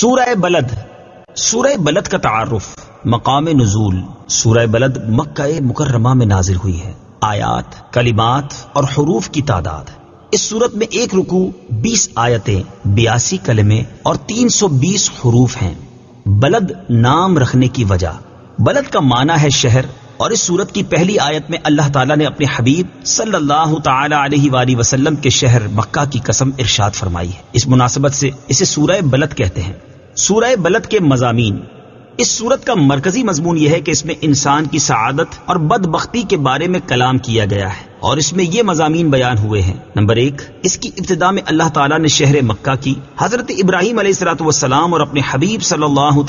सूरह बलद। सूरह बलद का तारुफ, मकाम नजूल। सूरह बलद मक्का मुकर्रमा में नाजिल हुई है। आयात, कलिमात और हरूफ की तादाद। इस सूरत में एक रुकू, बीस आयतें, बयासी कलमे और तीन सौ बीस हरूफ हैं। बलद नाम रखने की वजह। बलद का माना है शहर और इस सूरत की पहली आयत में अल्लाह ताला ने अपने हबीब सल्लल्लाहु ताला अलैहि वसल्लम के शहर मक्का की कसम इरशाद फरमाई है। इस मुनासबत से इसे सूरह बलद कहते हैं। सूरह बलद के मजामीन। इस सूरत का मरकजी मजमून यह है कि इसमें इंसान की सआदत और बदबख्ती के बारे में कलाम किया गया है और इसमें ये मजामी बयान हुए हैं। नंबर एक, इसकी इब्तदा में अल्लाह ताला ने शहर मक्का की। हज़रत इब्राहिम सलाम और अपने हबीब सल्लल्लाहु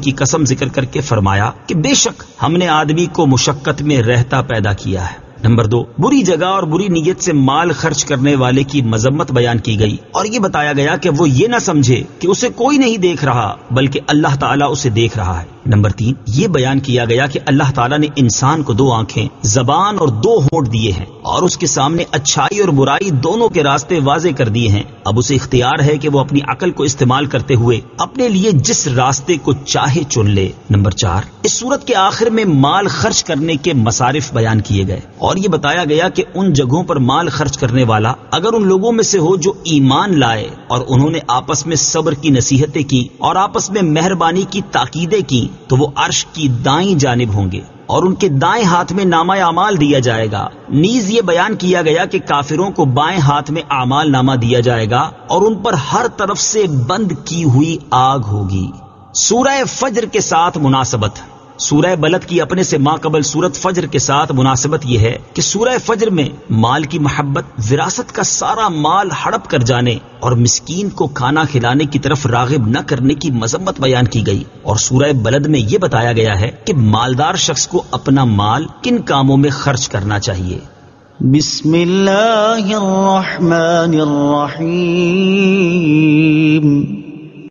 की कसम ज़िक्र करके फरमाया कि बेशक हमने आदमी को मुशक्कत में रहता पैदा किया है। नंबर दो, बुरी जगह और बुरी नीयत से माल खर्च करने वाले की मजम्मत बयान की गई। और ये बताया गया कि वो ये ना समझे कि उसे कोई नहीं देख रहा, बल्कि अल्लाह ताला उसे देख रहा है। नंबर तीन, ये बयान किया गया कि अल्लाह ताला ने इंसान को दो आँखें, जबान और दो होठ दिए हैं और उसके सामने अच्छाई और बुराई दोनों के रास्ते वाजे कर दिए हैं। अब उसे इख्तियार है कि वो अपनी अकल को इस्तेमाल करते हुए अपने लिए जिस रास्ते को चाहे चुन ले। नंबर चार, इस सूरत के आखिर में माल खर्च करने के मसारिफ बयान किए गए और ये बताया गया कि उन जगहों पर माल खर्च करने वाला अगर उन लोगों में से हो जो ईमान लाए और उन्होंने आपस में सब्र की नसीहतें की और आपस में मेहरबानी की ताकीदें की तो वो अर्श की दाई जानब होंगे और उनके दाएँ हाथ में नामा अमाल दिया जाएगा। नीज ये बयान किया गया कि काफिरों को बाएँ हाथ में अमाल नामा दिया जाएगा और उन पर हर तरफ़ से बंद की हुई आग होगी। सूरह फज्र के साथ मुनासबत। सूरह बलद की अपने से माकबल सूरत फजर के साथ मुनासिबत यह है कि सूरह फजर में माल की मोहब्बत विरासत का सारा माल हड़प कर जाने और मिसकीन को खाना खिलाने की तरफ़ रागिब न करने की मजम्मत बयान की गई। और सूरह बलद में यह बताया गया है कि मालदार शख्स को अपना माल किन कामों में खर्च करना चाहिए।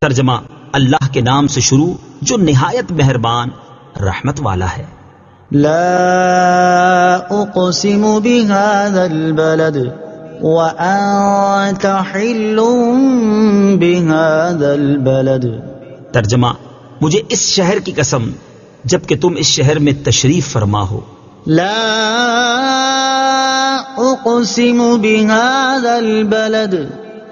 तर्जमा अल्लाह के नाम से शुरू जो निहायत मेहरबान रहमत वाला है। तर्जमा मुझे इस शहर की कसम जबकि तुम इस शहर में तशरीफ़ फरमा हो।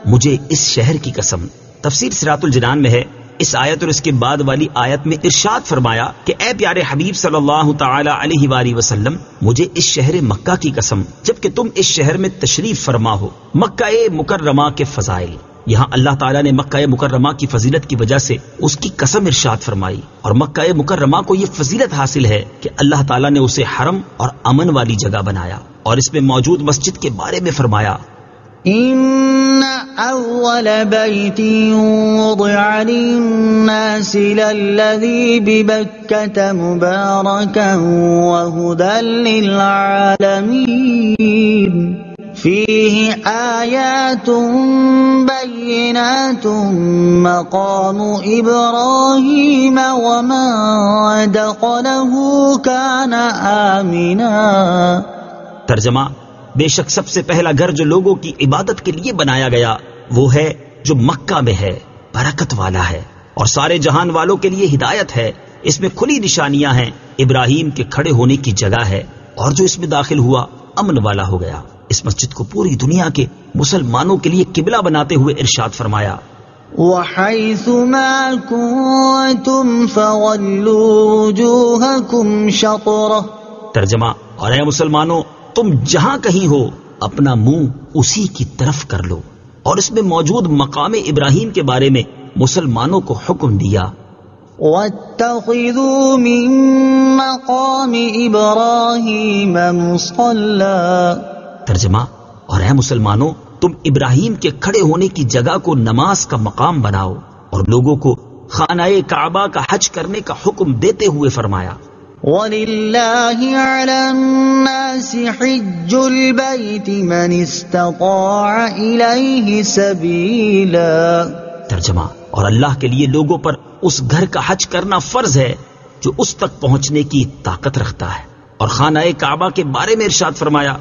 मुझे इस शहर की कसम तफसीर सिरातुल जनान में है। इस आयत और इसके बाद वाली आयत में इरशाद फरमाया कि, ए प्यारे हबीब सल्लल्लाहु अलैहि वसल्लम, मुझे इस शहर मक्का की कसम, जबकि तुम इस शहर में तशरीफ़ फरमा हो मक्का मुकर्रमा के फजाइल। यहाँ अल्लाह ताला ने मक्का मुकर्रमा की फजीलत की वजह से उसकी कसम इरशाद फरमाई। और मक्का मुकर्रमा को यह फजीलत हासिल है कि अल्लाह ताला ने उसे हरम और अमन वाली जगह बनाया और इसमें मौजूद मस्जिद के बारे में फरमाया। इन अव्वल बैती वुदिअ लिन्नास लल्लज़ी बिबक्कत मुबारकन व हुदल लिलआलमीन फीहि आयातुन बय्यिनातुन मकामु इब्राहीम व मन दखलहु कान आमिना तर्जमा बेशक सबसे पहला घर जो लोगों की इबादत के लिए बनाया गया वो है जो मक्का में है बरकत वाला है। और सारे जहान वालों के लिए हिदायत है इसमें खुली निशानियाँ हैं इब्राहिम के खड़े होने की जगह है और जो इसमें दाखिल हुआ अमन वाला हो गया। इस मस्जिद को पूरी दुनिया के मुसलमानों के लिए किबला बनाते हुए इरशाद फरमाया तर्जमा और मुसलमानों तुम जहाँ कहीं हो अपना मुँह उसी की तरफ़ कर लो। और इसमें मौजूद मकाम इब्राहिम के बारे में मुसलमानों को हुक्म दिया। तर्जमा और है मुसलमानों तुम इब्राहिम के खड़े होने की जगह को नमाज़ का मकाम बनाओ। और लोगों को खानाए काबा का हज करने का हुक्म देते हुए फरमाया। तर्जमा और अल्लाह के लिए लोगों पर उस घर का हज करना फर्ज है जो उस तक पहुंचने की ताकत रखता है और खाना काबा के बारे में इरशाद फरमाया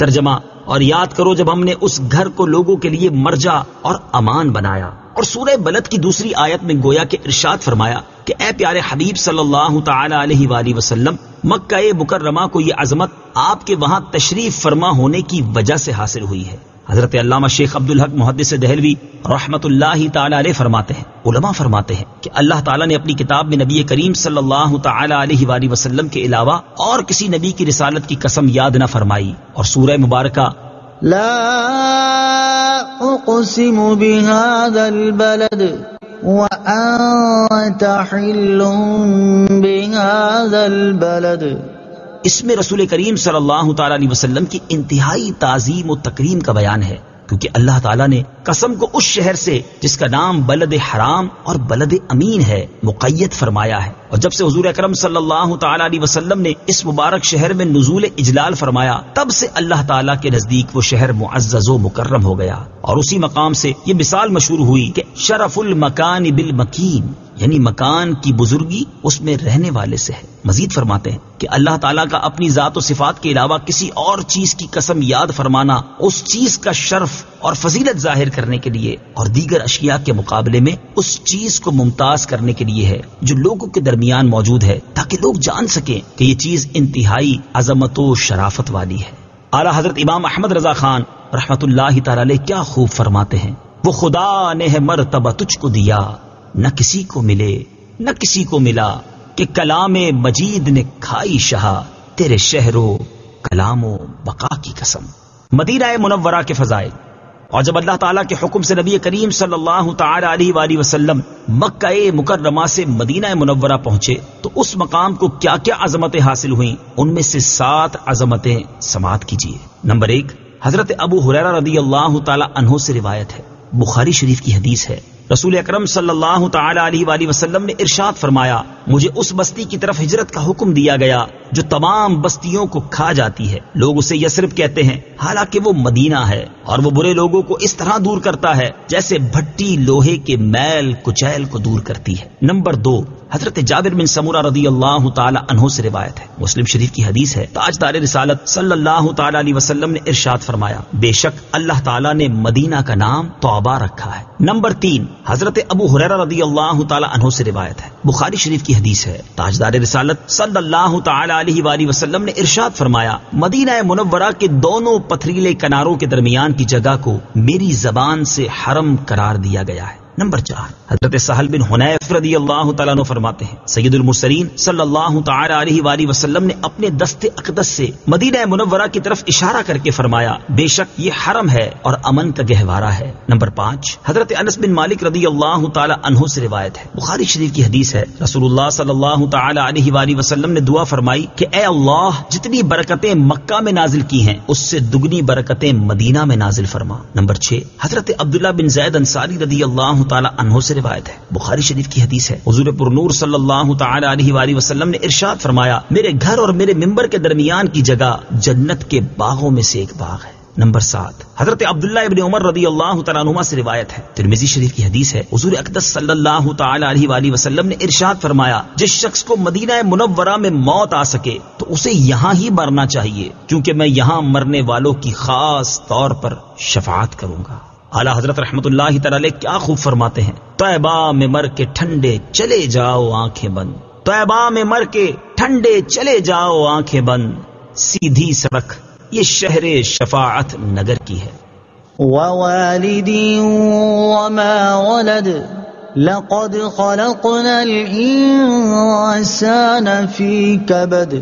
तर्जमा और याद करो जब हमने उस घर को लोगों के लिए मर्जा और अमान बनाया। और सूरह बलद की दूसरी आयत में गोया के इरशाद फरमाया कि, ए प्यारे हबीब सल्लल्लाहु अलैहि वसल्लम मक्का मुकर्रमा को ये अजमत आपके वहाँ तशरीफ़ फरमा होने की वजह से हासिल हुई है। हज़रत अल्लामा शेख अब्दुल हक मुहद्दिस दहलवी रहमतुल्लाहि ताला फरमाते हैं, उलमा फरमाते हैं कि अल्लाह ताला ने अपनी किताब में नबी करीम सल्लल्लाहु ताला अलैहि वसल्लम के अलावा और किसी नबी की रिसालत की कसम याद न फरमाई। और सूरह मुबारका इसमें रसूल करीम सल्लल्लाहु अलैहि वसल्लम की इंतहाई ताजीम और तकरीम का बयान है, क्योंकि अल्लाह ताला ने कसम को उस शहर से, जिसका नाम बलद हराम और बलद अमीन है मुकैद फरमाया है। और जब से हजूर अकरम सल्लल्लाहु वसल्लम ने इस मुबारक शहर में नजूल इजलाल फरमाया, तब से अल्लाह ताला के नज़दीक वो शहर मुआजो मुकर्रम हो गया। और उसी मकाम से ये मिसाल मशहूर हुई कि शरफुल मकान बिल मकीन यानी मकान की बुजुर्गी उसमें रहने वाले से है। मजीद फरमाते हैं कि अल्लाह ताला का अपनी जात सिफात के अलावा किसी और चीज़ की कसम याद फरमाना उस चीज़ का शर्फ और फजीलत ज़ाहिर करने के लिए और दीगर अशिया के मुकाबले में उस चीज़ को मुमताज़ करने के लिए है, जो लोगों के दरमियान मौजूद है, ताकि लोग जान सकें कि ये चीज़ इंतहाई अजमत शराफत वाली है। आला हज़रत इमाम अहमद रजा खान ताला क्या खूब फरमाते हैं, वो खुदा ने है मरतबा तुझको दिया। न किसी को मिले, न किसी को मिला कि कलाम मजीद ने खाई शाह, तेरे शहरों कलामो बका की कसम। मदीना मुनव्वरा के फजाइल। और जब अल्लाह ताला के हुक्म से नबी करीम सल्लल्लाहु अलैहि वसल्लम मक्का मुकर्रमा से मदीना मुनव्वरा पहुँचे तो उस मकाम को क्या क्या अजमतें हासिल हुई, उनमें से सात अजमतें समात कीजिए। नंबर एक, हज़रत अबू हुरैरा रदी अल्लाह तला से रिवायत है। बुखारी शरीफ की हदीस है। रसूल अकरम सल्लल्लाहु ने इरशाद फरमाया, मुझे उस बस्ती की तरफ़ हिजरत का हुक्म दिया गया, जो तमाम बस्तियों को खा जाती है। लोग उसे यसरफ कहते हैं, हालाँकि वो मदीना है, और वो बुरे लोगों को इस तरह दूर करता है, जैसे भट्टी लोहे के मैल कुचैल को दूर करती है। नंबर दो, हज़रत जाबिर बिन समूरा रदी अल्लाह तहो से रिवायत है। मुस्लिम शरीफ की हदीस है ताजदार रिसालत सल्लल्लाहु अलैहि वसल्लम ने इरशाद फरमाया, बेशक अल्लाह ताला ने मदीना का नाम तौबा रखा है। नंबर तीन हज़रत अबू हुरैरा रदी अल्लाह तहो से रिवायत है। बुखारी शरीफ की हदीस है। ताजदार रिसालत सल्लल्लाहु अलैहि वसल्लम ने इरशाद फरमाया, मदीना मुनवरा के दोनों पथरीले किनारों के दरमियान की जगह को मेरी जबान से हरम करार दिया गया है। नंबर चार, हज़रत सहल बिन हुनैफ रदी अल्लाह तआला फरमाते हैं, सैयदुल मुरसलीन सल्लल्लाहु अलैहि वसल्लम ने अपने दस्ते अकदस से मदीना मुनव्वरा की तरफ़ इशारा करके फरमाया, बेशक ये हरम है और अमन का गहवारा है। नंबर पाँच, हज़रत अनस बिन मालिक रदी अल्लाह तआला से रिवायत है। बुखारी शरीफ की हदीस है, रसूलुल्लाह सल्लल्लाहु अलैहि वसल्लम ने दुआ फरमाई कि, ए अल्लाह, जितनी बरकतें मक्का में नाजिल की हैं, उससे दुगनी बरकतें मदीना में नाजिल फरमा। नंबर छह, हज़रत अब्दुल्ला बिन जैद अंसारी रदी अल्लाह ताला से रिवायत है। बुखारी शरीफ की हदीस है। हजूर पुरनूर वसल्लम ने इरशाद फरमाया, मेरे घर और मेरे मिंबर के दरमियान की जगह जन्नत के बागों में से एक बाग है। नंबर सात, हज़रत अब्दुल्ला इब्न उमर रदी अल्लाह तनुमा से रिवायत है। तिरमिजी शरीफ की हदीस है, हजूर अकदस सल्लल्लाहु अलैहि वसल्लम ने इरशाद फरमाया, जिस शख्स को मदीना मुनव्वरा में मौत आ सके तो उसे यहाँ ही मरना चाहिए, क्योंकि मैं यहाँ मरने वालों की खास तौर पर शफात करूँगा। आला हज़रत रहमतुल्लाह तआला क्या खूब फरमाते हैं तैबा में मर के ठंडे चले जाओ आँखें बंद। तैबा में मर के ठंडे चले जाओ आँखें बंद। सीधी सड़क ये शहर शफाअत नगर की है। ववालिदी वमा वलद लक़द खलक़नल इंसान फ़ी कबद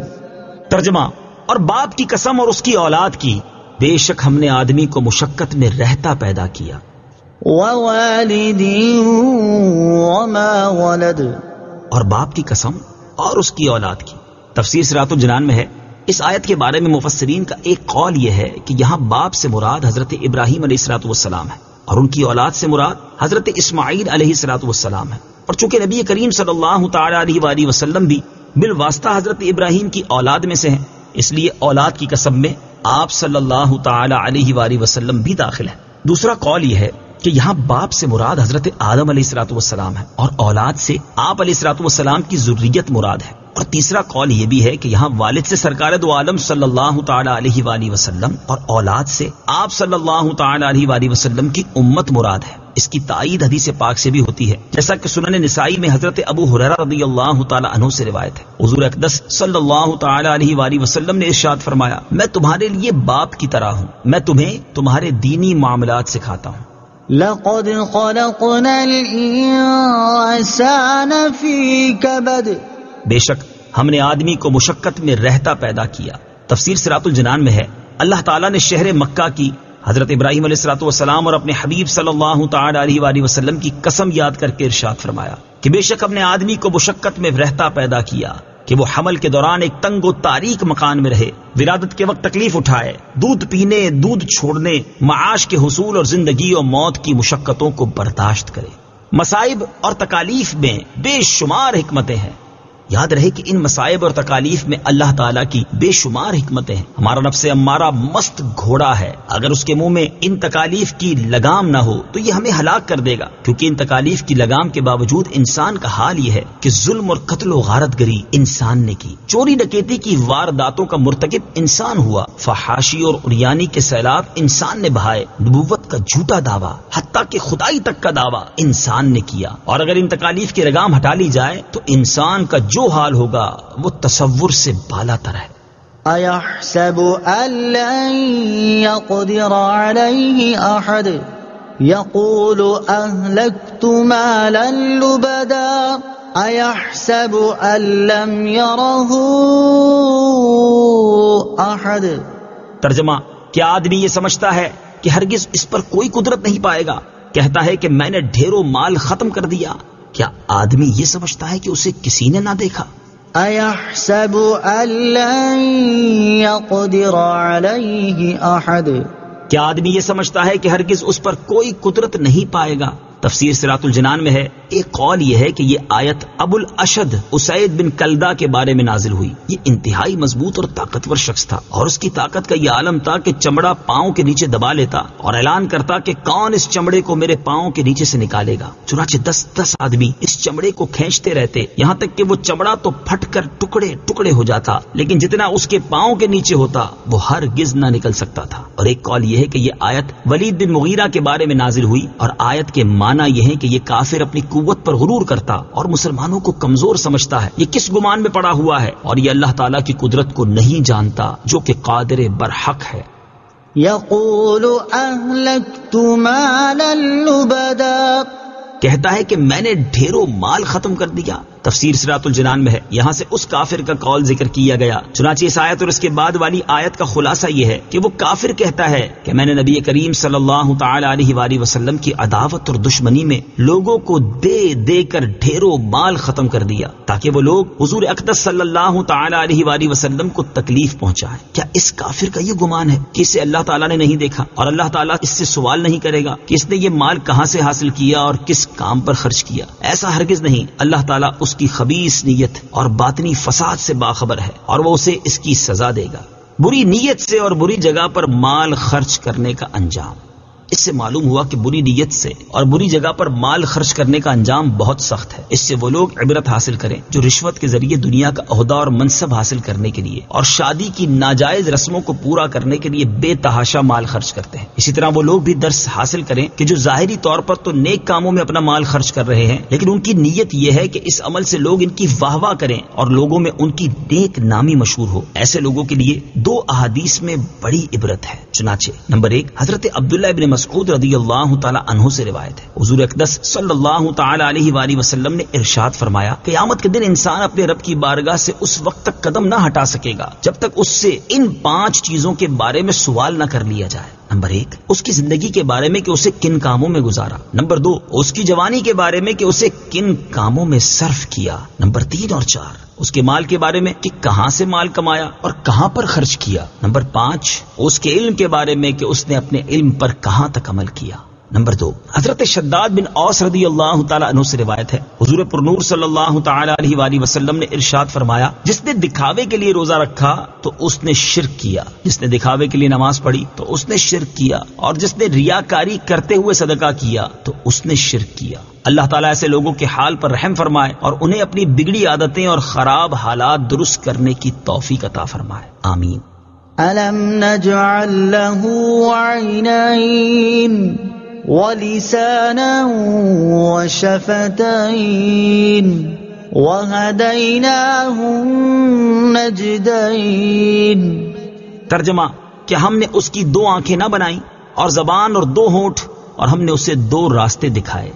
तर्जमा और बाप की कसम और उसकी औलाद की बेशक हमने आदमी को मुशक्कत में रहता पैदा किया। और बाप की कसम और उसकी औलाद की। तफसीर सिरातुल जनान में है। इस आयत के बारे में मुफसरीन का एक कौल यह है कि यहाँ बाप से मुराद हज़रत इब्राहिम सलाम है और उनकी औलाद से मुराद हज़रत इस्माईल सलाम है। और चूँकि नबी करीम सल्लल्लाहु अलैहि वसल्लम भी बिल वास्ता हज़रत इब्राहिम की औलाद में से हैं इसलिए औलाद की कसम में आप सल्लल्लाहु अलैहि वसल्लम भी दाखिल है। दूसरा कौल यह है कि यहाँ बाप से मुराद हज़रत आदम सलाम है और औलाद से आप सलाम की जुर्रियत मुराद है। और तीसरा कौल यह भी है कि यहाँ वालिद से सरकार दो आलम सल्लल्लाहु अलैहि वसल्लम और औलाद से आप सल्लल्लाहु अलैहि वसल्लम की उम्मत मुराद है। इसकी ताईद हदीस पाक से भी होती है। जैसा कि सुनन निसाई में हज़रत अबू हुरैरा रदी अल्लाह तआला से रिवायत है। हुजूर अकदस सल्लल्लाहु अलैहि वसल्लम ने इरशाद फरमाया, मैं तुम्हारे लिए बाप की तरह हूँ। मैं तुम्हें तुम्हारे दीनी मामलात सिखाता हूँ। फ़ी कबद। बेशक, हमने आदमी को मुशक्कत में रहता पैदा किया। तफसीर सिरातुल जनान में है। अल्लाह ताला ने शहर मक्का की, हज़रत इब्राहिम सलाम और अपने हबीब सल्लल्लाहु की कसम याद करके इरशाद फरमाया कि बेशक हमने आदमी को मुशक्कत में रहता पैदा किया कि वो हमल के दौरान एक तंगो तारीक मकान में रहे, विरादत के वक्त तकलीफ़ उठाए, दूध पीने, दूध छोड़ने माश के हसूल और ज़िंदगी और मौत की मुशक्कतों को बर्दाश्त करे। मसाइब और तकालीफ में बेशुमार हिकमतें हैं। याद रहे कि इन मसाइब और तकालीफ में अल्लाह ताला की बेशुमार हिकमतें हैं। हमारा नफ्स अम्मारा मस्त घोड़ा है। अगर उसके मुँह में इन तकालीफ की लगाम ना हो तो ये हमें हलाक कर देगा। क्योंकि इन तकालीफ की लगाम के बावजूद इंसान का हाल ये है कि जुल्म और कत्ल गारत गरी इंसान ने की। चोरी डकेती की वारदातों का मुर्तकिब इंसान हुआ। फहाशी और उरियानी के सैलाब इंसान ने बहाए। नबूवत का झूठा दावा हत्या के खुदाई तक का दावा इंसान ने किया। और अगर इन तकालीफ की लगाम हटा ली जाए तो इंसान का जो हाल होगा वो तस्वुर से बाला तर है। अयहसब यक़दिर अलैहि अहद यक़ूल अहलकतु मालन लुबदा। अयहसब अल्लम यरहु अहद। तर्जमा क्या आदमी ये समझता है कि हरगिज इस पर कोई कुदरत नहीं पाएगा? कहता है कि मैंने ढेरों माल खत्म कर दिया। क्या आदमी ये समझता है कि उसे किसी ने ना देखा? क्या आदमी ये समझता है कि हरगिज उस पर कोई कुदरत नहीं पाएगा? तफसीर सिरातुल जनान में है। एक कौल यह है कि ये आयत अबुल अशद उसैद बिन कलदा के बारे में नाजिल हुई। ये इंतहाई मज़बूत और ताकतवर शख्स था और उसकी ताकत का ये आलम था कि चमड़ा पाओ के नीचे दबा लेता और ऐलान करता कि कौन इस चमड़े को मेरे पाओ के नीचे से निकालेगा। चुनाचे दस दस आदमी इस चमड़े को खींचते रहते। यहाँ तक कि वो चमड़ा तो फट कर टुकड़े टुकड़े हो जाता, लेकिन जितना उसके पाओ के नीचे होता, वो हर गिज न निकल सकता था। और एक कौल यह है कि ये आयत वलीद बिन मुगीरा के बारे में नाजिल हुई और आयत के मान माना यह है कि यह काफिर अपनी कुत पर गुरूर करता और मुसलमानों को कमज़ोर समझता है। ये किस गुमान में पड़ा हुआ है? और ये अल्लाह तला की कुदरत को नहीं जानता जो कि कादर बरहक है। कहता है कि मैंने ढेरों माल खत्म कर दिया। तफसीर सिरातुल जनान में है। यहाँ से उस काफिर का कौल ज़िक्र किया गया। चुनाची इस आयत और इसके बाद वाली आयत का खुलासा यह है कि वो काफिर कहता है कि मैंने नबी करीम सल्लल्लाहु अलैहि वसल्लम की अदावत और दुश्मनी में लोगों को दे दे कर ढेरों माल खत्म कर दिया, ताकि वो लोग हजूर अकदस सल्लल्लाहु अलैहि वसल्लम को तकलीफ़ पहुँचाए। क्या इस काफिर का ये गुमान है कि इसे अल्लाह ताला ने नहीं देखा? और अल्लाह ताला इससे सवाल नहीं करेगा कि इसने ये माल कहाँ से हासिल किया और किस काम पर खर्च किया। ऐसा हरगिज नहीं। अल्लाह ताला उस उसकी खबीस नीयत और बातनी फसाद से बाखबर है और वो उसे इसकी सजा देगा। बुरी नीयत से और बुरी जगह पर माल खर्च करने का अंजाम। इससे मालूम हुआ कि बुरी नीयत से और बुरी जगह पर माल खर्च करने का अंजाम बहुत सख्त है। इससे वो लोग इबरत हासिल करें जो रिश्वत के ज़रिए दुनिया का अहदा और मनसब हासिल करने के लिए और शादी की नाजायज रस्मों को पूरा करने के लिए बेतहाशा माल खर्च करते हैं। इसी तरह वो लोग भी दर्श हासिल करें कि जो जाहिरी तौर पर तो नेक कामों में अपना माल खर्च कर रहे हैं, लेकिन उनकी नीयत यह है कि इस अमल से लोग इनकी वाह वाह करें और लोगों में उनकी नेक नामी मशहूर हो। ऐसे लोगों के लिए दो अहादीस में बड़ी इबरत है। चुनाचे, नंबर एक, हज़रत अब्दुल्ला मसऊद रदी अल्लाह से रिवायत है। हजूर अकदस सल्लल्लाहु ने इरशाद फरमाया, क़यामत के दिन इंसान अपने रब की बारगाह से उस वक्त तक कदम न हटा सकेगा, जब तक उससे इन पाँच चीज़ों के बारे में सवाल न कर लिया जाए। नंबर एक, उसकी ज़िंदगी के बारे में कि उसे किन कामों में गुजारा। नंबर दो, उसकी जवानी के बारे में कि उसे किन कामों में सर्फ किया। नंबर तीन और चार उसके माल के बारे में कि कहाँ से माल कमाया और कहाँ पर खर्च किया। नंबर पाँच उसके इल्म के बारे में कि उसने अपने इल्म पर कहाँ तक अमल किया। नंबर दो, हज़रत शद्दाद बिन औस रदी अल्लाह तु से रिवायत है, हुजूर पुरनूर सल्लल्लाहु ने इरशाद फरमाया, जिसने दिखावे के लिए रोजा रखा तो उसने शिरक किया। जिसने दिखावे के लिए नमाज़ पढ़ी तो उसने शिरक किया। और जिसने रियाकारी करते हुए सदका किया तो उसने शिरक किया। अल्लाह ताला ऐसे लोगों के हाल पर रहम फरमाए और उन्हें अपनी बिगड़ी आदतें और खराब हालात दुरुस्त करने की तोहफी कता फरमाए। आमीन। अलम तर्जमा क्या हमने उसकी दो आँखें ना बनाई और जबान और दो होठ और हमने उसे दो रास्ते दिखाए?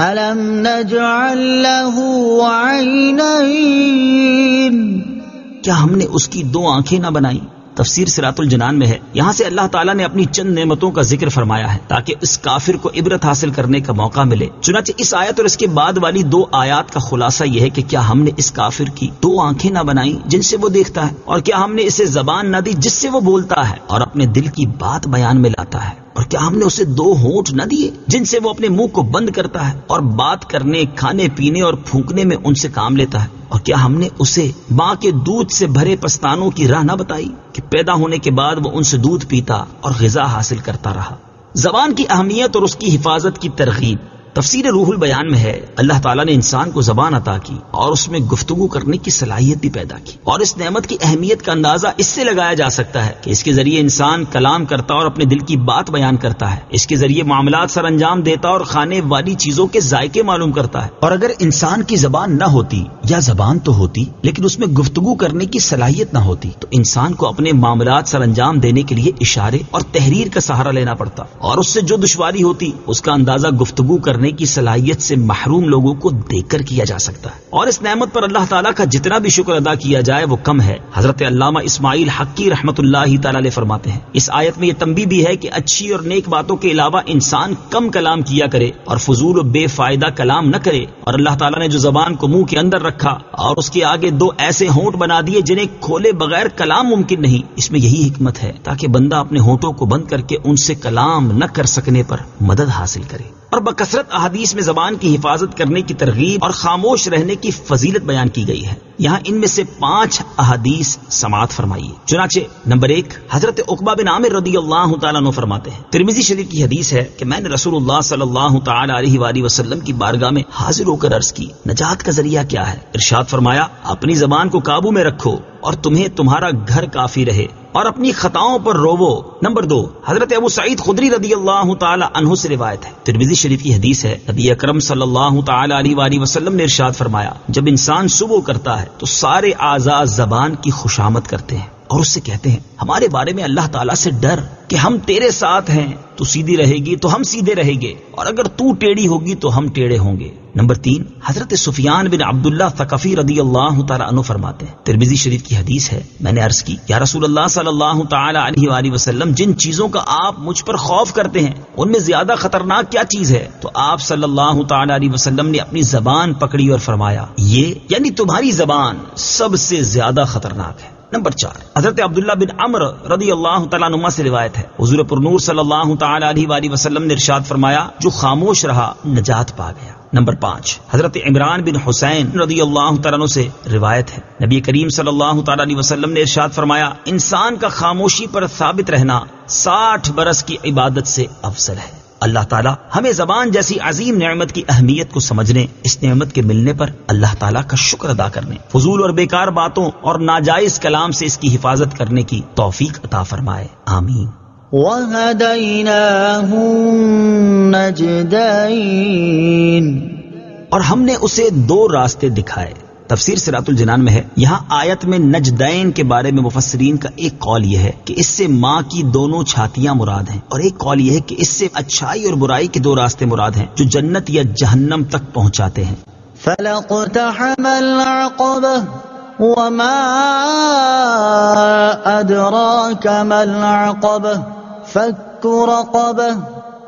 अलम क्या हमने उसकी दो आँखें ना बनाई? तफसीर सिरातुल जनान में है। यहाँ से अल्लाह ताला ने अपनी चंद नेमतों का ज़िक्र फरमाया है, ताकि इस काफिर को इबरत हासिल करने का मौका मिले। चुनाचे इस आयत और इसके बाद वाली दो आयात का खुलासा यह है कि क्या हमने इस काफिर की दो आँखें न बनाई, जिनसे वो देखता है? और क्या हमने इसे जबान न दी जिससे वो बोलता है? और अपने दिल की बात बयान में लाता है? और क्या हमने उसे दो होंठ न दिए जिनसे वो अपने मुँह को बंद करता है और बात करने, खाने, पीने और फूकने में उनसे काम लेता है? और क्या हमने उसे माँ के दूध से भरे पस्तानों की राह न बताई कि पैदा होने के बाद वो उनसे दूध पीता और गजा हासिल करता रहा? जबान की अहमियत और उसकी हिफाजत की तरगीब। तफसीर रूहुल बयान में है, अल्लाह ताला ने इंसान को जबान अता की और उसमें गुफ्तगु करने की सलाहियत भी पैदा की। और इस नेमत की अहमियत का अंदाज़ा इससे लगाया जा सकता है कि इसके ज़रिए इंसान कलाम करता और अपने दिल की बात बयान करता है। इसके ज़रिए मामला सर अंजाम देता और खाने वाली चीज़ों के जायके मालूम करता है। और अगर इंसान की जबान न होती, या जबान तो होती, लेकिन उसमें गुफ्तगु करने की सलाहियत न होती तो इंसान को अपने मामला सर अंजाम देने के लिए इशारे और तहरीर का सहारा लेना पड़ता। और उससे जो दुश्वारी होती, उसका अंदाज़ा गुफ्तगु करने करने की सलाहियत से महरूम लोगों को देखकर किया जा सकता है। और इस नेमत पर अल्लाह ताला का जितना भी शुक्र अदा किया जाए, वो कम है। हज़रत अल्लामा इस्माइल हक्की रहमत फरमाते हैं, इस आयत में ये तंबी भी है कि अच्छी और नेक बातों के अलावा इंसान कम कलाम किया करे और फजूल और बेफायदा कलाम न करे। और अल्लाह ताला ने जो जबान को मुँह के अंदर रखा और उसके आगे दो ऐसे होंठ बना दिए जिन्हें खोले बगैर कलाम मुमकिन नहीं, इसमें यही हिकमत है, ताकि बंदा अपने होठों को बंद करके उनसे कलाम न कर सकने पर मदद हासिल करे। और बकसरत अहादीस में जबान की हिफाजत करने की तरगीब और खामोश रहने की फजीलत बयान की गई है। यहाँ इनमें से पाँच अहादीस समात फरमाई चुनाचे नंबर एक, हज़रत उकबा बिन आमिर रदी अल्लाह फरमाते हैं। तिरमिजी शरीफ की हदीस है कि मैंने रसूलुल्लाह सल्लल्लाहु अलैहि वसल्लम की बारगाह में हाजिर होकर अर्ज़ की, नजात का ज़रिया क्या है? इरशाद फरमाया, अपनी जबान को काबू में रखो और तुम्हें तुम्हारा घर काफ़ी रहे। और अपनी खताओं पर रोवो। नंबर दो, हज़रत अबू सईद खुदरी रदी अल्लाह तहु से रिवायत है। तिरमिजी शरीफ की हदीस है, नबी अक्रम अलैहि ने इरशाद फरमाया, जब इंसान सुबह करता है तो सारे आज़ाद जबान की खुशामद करते हैं। और उससे कहते हैं, हमारे बारे में अल्लाह ताला से डर। कि हम तेरे साथ हैं, तू सीधी रहेगी तो हम सीधे रहेंगे। और अगर तू टेढ़ी होगी तो हम टेढ़े होंगे। नंबर तीन, हज़रत सुफियान बिन अब्दुल्ला तकफी रदी अल्लाह तु फरमाते हैं, तिरमिजी शरीफ की हदीस है, मैंने अर्ज़ की, या रसूल अल्लाह सल्लल्लाहु अलैहि वसल्लम, जिन चीज़ों का आप मुझ पर खौफ करते हैं, उनमें ज़्यादा खतरनाक क्या चीज़ है? तो आप सल्लल्लाहु अलैहि वसल्लम ने अपनी जबान पकड़ी और फरमाया, ये, यानी तुम्हारी जबान सबसे ज़्यादा खतरनाक है। नंबर चार, हज़रत अब्दुल्ला बिन अमर रदी अल्लाह तुमा से रिवायत है। हजूर पुरनूर सल्लल्लाहु अलैहि वसल्लम ने इरशाद फरमाया, जो खामोश रहा, नजात पा गया। नंबर पाँच, हज़रत इमरान बिन हुसैन रदी अल्लाह से रिवायत है। नबी करीम सल्लल्लाहु अलैहि वसल्लम ने इरशाद फरमाया, इंसान का खामोशी पर साबित रहना साठ बरस की इबादत से अफसल है। अल्लाह ताला हमें जबान जैसी अजीम नेमत की अहमियत को समझने इस नेमत के मिलने पर अल्लाह ताला का शुक्र अदा करने। फजूल और बेकार बातों और नाजायज कलाम से इसकी हिफाजत करने की तोफीक अता फरमाए। आमीन। और हमने उसे दो रास्ते दिखाए। तफसीर सिरातुल जनान में है। यहाँ आयत में नजदैन के बारे में मुफसरीन का एक कौल यह है कि इससे माँ की दोनों छातियाँ मुराद हैं और एक कौल यह है कि इससे अच्छाई और बुराई के दो रास्ते मुराद हैं जो जन्नत या जहन्नम तक पहुँचाते हैं।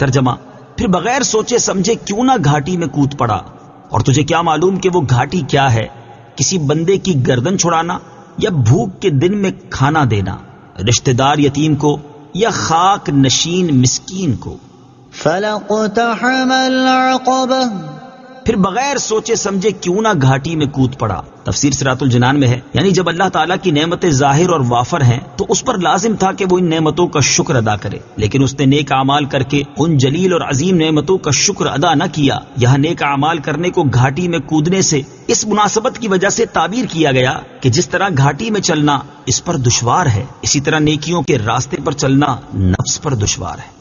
तर्जमा फिर बगैर सोचे समझे क्यों ना घाटी में कूद पड़ा और तुझे क्या मालूम कि वो घाटी क्या है किसी बंदे की गर्दन छुड़ाना या भूख के दिन में खाना देना रिश्तेदार यतीम को या खाक नशीन मिस्कीन को। फिर बगैर सोचे समझे क्यों ना घाटी में कूद पड़ा। तफसीर सिरातुल जनान में है। यानी जब अल्लाह ताला की नेमतें ज़ाहिर और वाफर हैं तो उस पर लाजिम था कि वो इन नेमतों का शुक्र अदा करे। लेकिन उसने नेक अमाल करके उन जलील और अजीम नेमतों का शुक्र अदा न किया। यह नेक अमाल करने को घाटी में कूदने से इस मुनासबत की वजह से ताबीर किया गया कि जिस तरह घाटी में चलना इस पर दुशवार है, इसी तरह नेकियों के रास्ते पर चलना नफ्स पर दुशवार है।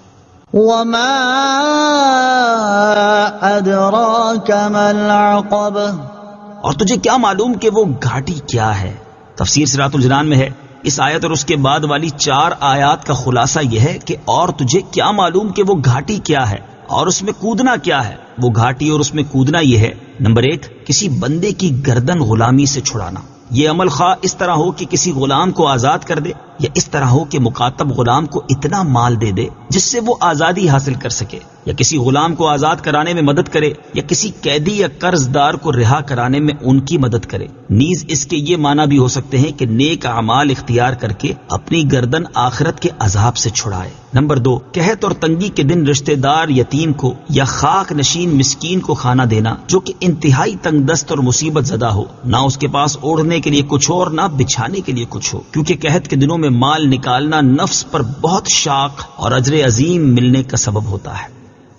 और तुझे क्या मालूम कि वो घाटी क्या है? तफसीर सिरातुल जनान में है। इस आयत और उसके बाद वाली चार आयात का खुलासा यह है कि और तुझे क्या मालूम कि वो घाटी क्या है और उसमें कूदना क्या है? वो घाटी और उसमें कूदना यह है। नंबर एक, किसी बंदे की गर्दन गुलामी से छुड़ाना। ये अमल खा इस तरह हो कि किसी गुलाम को आज़ाद कर दे। या इस तरह हो कि मुकातब गुलाम को इतना माल दे दे, जिससे वो आज़ादी हासिल कर सके, या किसी गुलाम को आज़ाद कराने में मदद करे, या किसी कैदी या कर्जदार को रिहा कराने में उनकी मदद करे। नीज इसके ये माना भी हो सकते हैं कि नेक अमाल इख्तियार करके अपनी गर्दन आखिरत के अजाब से छुड़ाए। नंबर दो, कहत और तंगी के दिन रिश्तेदार यतीम को या खाक नशीन मिस्कीन को खाना देना, जो कि इंतहाई तंग दस्त और मुसीबत जदा हो, ना उसके पास ओढ़ने के लिए कुछ हो और ना बिछाने के लिए कुछ हो, क्योंकि कहत के दिनों में माल निकालना नफ्स पर बहुत शाख और अजर अजीम मिलने का सबब होता है।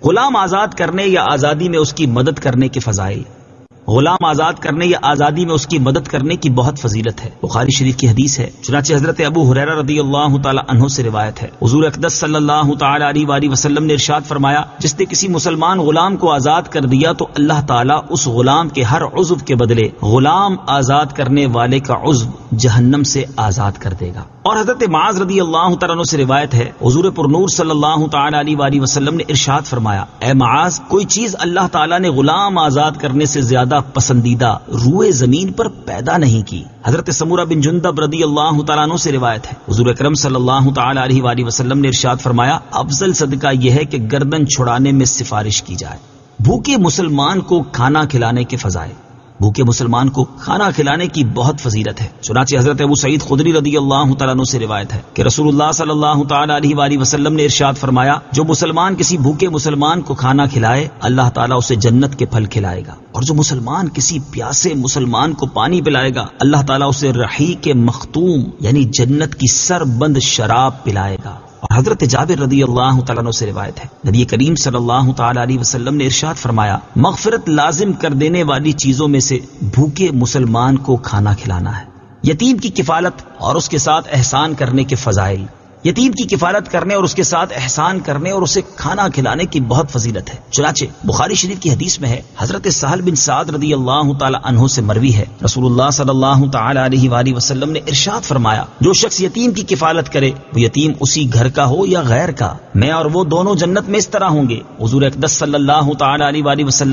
गुलाम आज़ाद करने या आज़ादी में उसकी मदद करने के फजाइल। गुलाम आज़ाद करने या आज़ादी में उसकी मदद करने की बहुत फजीलत है। बुखारी शरीफ की हदीस है। चुनाचे हज़रत अबू हुरैरा रदी अल्लाह तहों से रिवायत है। हजूर अकदस सल्लल्लाहु अलैहि ने इरशाद फरमाया, जिसने किसी मुसलमान गुलाम को आज़ाद कर दिया तो अल्लाह ताला उस गुलाम के हर उज्व के बदले गुलाम आज़ाद करने वाले का उज्व जहन्नम से आज़ाद कर देगा। और हज़रत माज रदी अल्लाह तु से रिवायत है, हजूर पुरनूर सल्लल्लाहु अलैहि वसल्लम ने इरशाद फरमाया माज, कोई चीज़ अल्लाह ताला ने गुलाम आज़ाद करने से ज़्यादा पसंदीदा रूए ज़मीन पर पैदा नहीं की। हज़रत समूरा बिन जुंदब रदी अल्लाह तु से रिवायत है, हजूर अक्रम सल्लल्लाहु अलैहि वसल्लम ने इरशाद फरमाया, अफजल सदका यह है कि गर्दन छुड़ाने में सिफारिश की जाए, भूखे मुसलमान को खाना खिलाने के फजाए। भूखे मुसलमान को खाना खिलाने की बहुत फजीलत है। चुनाची हज़रत अबू सईद खुदरी रदी अल्लाह तु से रिवायत है कि रसूलुल्लाह सल्लल्लाहु अलैहि ने इरशाद फरमाया, जो मुसलमान किसी भूखे मुसलमान को खाना खिलाए, अल्लाह ताला उसे जन्नत के फल खिलाएगा। और जो मुसलमान किसी प्यासे मुसलमान को पानी पिलाएगा, अल्लाह ताला उसे रही के मखतूम, यानी जन्नत की सरबंद शराब पिलाएगा। और हज़रत जाबिर रदी अल्लाह से रिवायत है। नबी करीम सल्लल्लाहु अलैहि वसल्लम ने इरशाद फरमाया, मगफरत लाजिम कर देने वाली चीज़ों में से भूखे मुसलमान को खाना खिलाना है। यतीम की किफालत और उसके साथ एहसान करने के फजाइल। यतीम की किफालत करने और उसके साथ एहसान करने और उसे खाना खिलाने की बहुत फजीलत है। चुनाचे, बुखारी शरीफ की हदीस में है, हज़रत साहल बिन साद रदी अल्लाह तहों से मरवी है। रसूलुल्लाह सल्लल्लाहु ने इरशाद फरमाया, जो शख्स यतीम की किफालत करे, वो यतीम उसी घर का हो या गैर का? मैं और वो दोनों जन्नत में इस तरह होंगे। हजूर अकदस सल्लल्लाहु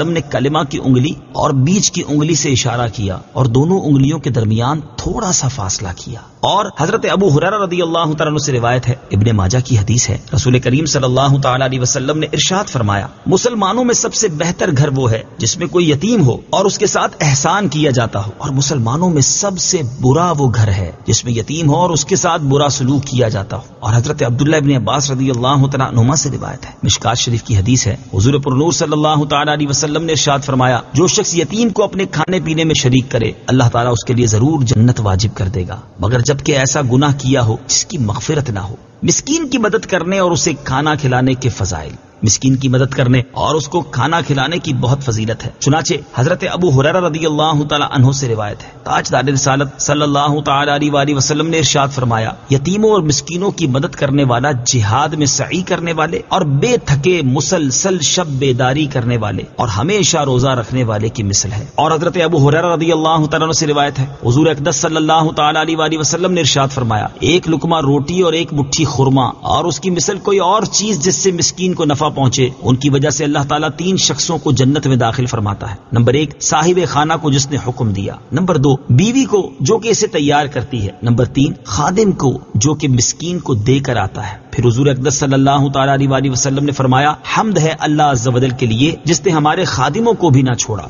ने कलिमा की उंगली और बीच की उंगली से इशारा किया और दोनों उंगलियों के दरमियान थोड़ा सा फासला किया। और हज़रत अबू हुररा रदी अल्लाह से रिवायत है, इब्ने माजा की हदीस है। रसूल करीम सल्लल्लाहु अलैहि वसल्लम ने इरशाद फरमाया, मुसलमानों में सबसे बेहतर घर वो है, जिसमें कोई यतीम हो और उसके साथ एहसान किया जाता हो। और मुसलमानों में सबसे बुरा वो घर है, जिसमें यतीम हो और उसके साथ बुरा सलूक किया जाता हो। और हज़रत अब्दुल्ला इब्ने अब्बास रदी अल्लाह से रिवायत है। मिशकात शरीफ की हदीस है, हजूर पुरनूर सल्लल्लाहु अलैहि वसल्लम ने इरशाद फरमाया, जो शख्स यतीम को अपने खाने पीने में शरीक करे, अल्लाह ताला उसके लिए ज़रूर जन्नत वाजिब कर देगा। मगर जबकि ऐसा गुनाह किया हो जिसकी मगफिरत ना हो। मिस्कीन की मदद करने और उसे खाना खिलाने के फजाइल। मिस्किन की मदद करने और उसको खाना खिलाने की बहुत फजीलत है। चुनाचे हज़रत अबू हुररा रदी अल्लाह तहों से रिवायत है। ताजदार रिसालत सल्लल्लाहु अलैहि वसल्लम ने इरशाद फरमाया, यतीमों और मिस्किनों की मदद करने वाला, जिहाद में सही करने वाले और बेथके मुसलसल शब बेदारी करने वाले और हमेशा रोजा रखने वाले की मिसल है। और हज़रत अबू हुररा रदी अल्लाह तला से रिवायत है। हजूर अकदस सल्लल्लाहु अलैहि वसल्लम ने इरशाद फरमाया, एक लुकमा रोटी और एक मुट्ठी खुरमा और उसकी मिसल कोई और चीज़ जिससे मिस्कीन को नफा पहुँचे, उनकी वजह से अल्लाह ताला तीन शख्सों को जन्नत में दाखिल फरमाता है। नंबर एक, साहिब खाना को जिसने हुक्म दिया। नंबर दो, बीवी को जो कि इसे तैयार करती है। नंबर तीन, खादिम को जो कि मिस्कीन को देकर आता है। फिर हजूर अकदस सल्लल्लाहु अलैहि वसल्लम ने फरमाया, हमद है अल्लाह जबदल के लिए, जिसने हमारे खादिमों को भी ना छोड़ा।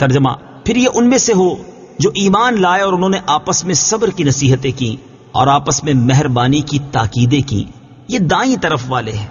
तर्जमा फिर ये उनमें से हो जो ईमान लाए और उन्होंने आपस में सब्र की नसीहतें की और आपस में मेहरबानी की ताकीदें की ये दाई तरफ वाले हैं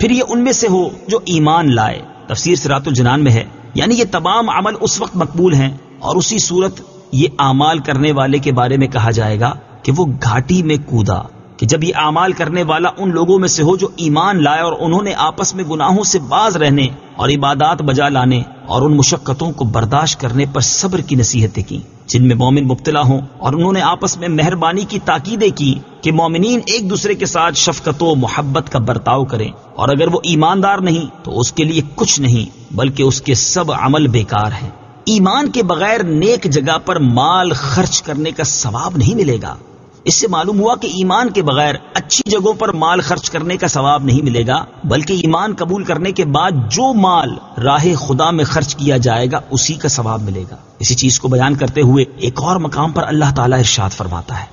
फिर ये उनमें से हो जो ईमान लाए तफसीर सिरातुल जनान में है यानी ये तमाम अमल उस वक्त मकबूल हैं और उसी सूरत ये आमाल करने वाले के बारे में कहा जाएगा कि वो घाटी में कूदा कि जब ये आमाल करने वाला उन लोगों में से हो जो ईमान लाए और उन्होंने आपस में गुनाहों से बाज रहने और इबादात बजा लाने और उन मुशक्कतों को बर्दाश्त करने पर सब्र की नसीहतें की जिनमें मोमिन मुब्तला हों और उन्होंने आपस में मेहरबानी की ताकीदें की कि मोमिन एक दूसरे के साथ शफकत मोहब्बत का बर्ताव करें। और अगर वो ईमानदार नहीं तो उसके लिए कुछ नहीं, बल्कि उसके सब अमल बेकार है। ईमान के बगैर नेक जगह पर माल खर्च करने का सवाब नहीं मिलेगा। इससे मालूम हुआ कि ईमान के बगैर अच्छी जगहों पर माल खर्च करने का सवाब नहीं मिलेगा बल्कि ईमान कबूल करने के बाद जो माल राह खुदा में खर्च किया जाएगा उसी का सवाब मिलेगा इसी चीज को बयान करते हुए एक और मकाम पर अल्लाह ताला इरशाद फरमाता है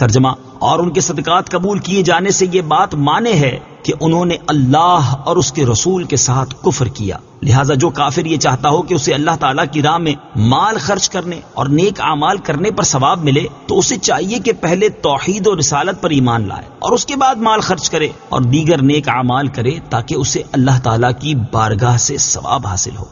तर्जमा, और उनके सदकत कबूल किए जाने से ये बात माने है कि उन्होंने अल्लाह और उसके रसूल के साथ कुफर किया। लिहाजा जो काफिर ये चाहता हो कि उसे अल्लाह ताला की राह में माल खर्च करने और नेक आमाल करने पर सवाब मिले तो उसे चाहिए कि पहले तोहहीद और रिसालत पर ईमान लाए और उसके बाद माल खर्च करे और दीगर नेक आमाल करे ताकि उसे अल्लाह तला की बारगाह से स्वाब हासिल हो।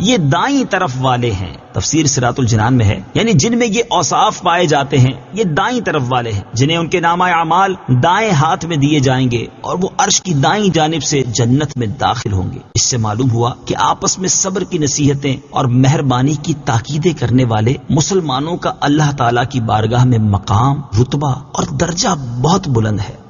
ये दाई तरफ़ वाले हैं। तफसीर सिरातुल जनान में है। यानी जिनमें ये औसाफ पाए जाते हैं, ये दाई तरफ़ वाले हैं। जिन्हें उनके नामा अमाल दाएँ हाथ में दिए जाएँगे और वो अर्श की दाई जानब से जन्नत में दाखिल होंगे। इससे मालूम हुआ कि आपस में सब्र की नसीहतें और मेहरबानी की ताकीदें करने वाले मुसलमानों का अल्लाह ताला की बारगाह में मकाम, रुतबा और दर्जा बहुत बुलंद है।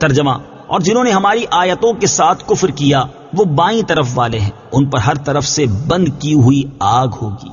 तर्जमा और जिन्होंने हमारी आयतों के साथ कुफर किया वो बाई तरफ वाले हैं उन पर हर तरफ से बंद की हुई आग होगी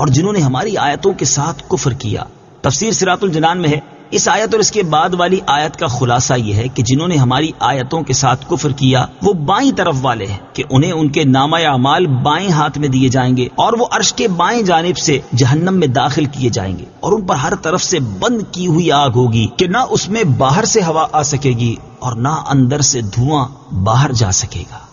और जिन्होंने हमारी आयतों के साथ कुफर किया तफसीर सिरातुल जनान में है। इस आयत और इसके बाद वाली आयत का खुलासा यह है कि जिन्होंने हमारी आयतों के साथ कुफर किया, वो बाई तरफ़ वाले हैं कि उन्हें उनके नामा अमाल बाएँ हाथ में दिए जाएँगे और वो अर्श के बाएँ जानब से जहन्नम में दाखिल किए जाएँगे और उन पर हर तरफ़ से बंद की हुई आग होगी कि ना उसमें बाहर से हवा आ सकेगी और ना अंदर से धुआँ बाहर जा सकेगा।